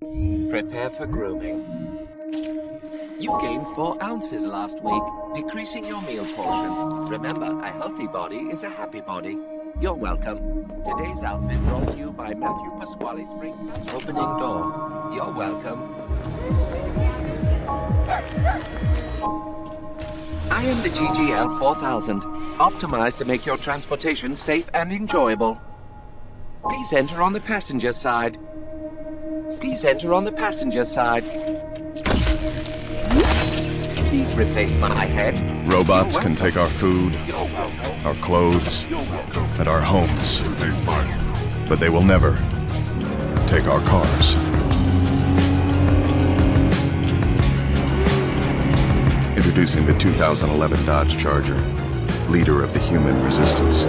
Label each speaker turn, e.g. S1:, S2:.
S1: Prepare for grooming. You gained four ounces last week, decreasing your meal portion. Remember, a healthy body is a happy body. You're welcome. Today's outfit brought to you by Matthew Pasquale Spring Opening door. You're welcome. I am the GGL 4000, optimized to make your transportation safe and enjoyable. Please enter on the passenger side. Please enter on the passenger side. Please replace my head.
S2: Robots can take our food, our clothes, and our homes. But they will never take our cars. Introducing the 2011 Dodge Charger, leader of the human resistance.